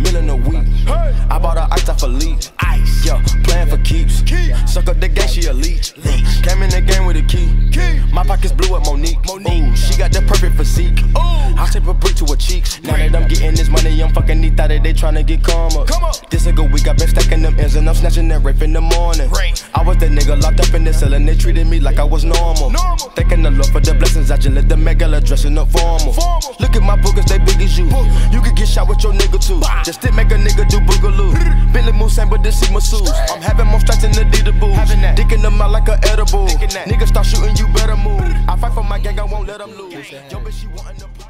Million a week. Hey. I bought her ice off a leech. Ice. Yeah, playing for keeps. Key. Suck up the game, she a leech. leech. Came in the game with a key. key. My pockets blue at Monique. Monique. Ooh, she got the perfect physique. Ooh. I tape a brick to her cheeks. Now that I'm getting this money, I'm fucking neat that they tryna get calmer. Come on. This a good week, I been stacking them ends and I'm snatching that rape in the morning. Rain. I was the nigga locked up in the cell and they treated me like I was normal. normal. Thanking the Lord for the blessings, I just let the megala dressing up formal. formal. Look at my boogers, big as you. You could get shot with your nigga too. Just it make a nigga do boogaloo. Bentley moves, same but this is my suits. I'm having more strikes than the Dita boots. Dick in them out like a edible. Nigga start shooting, you better move. I fight for my gang, I won't let them lose. Yo, bitch, she wantin'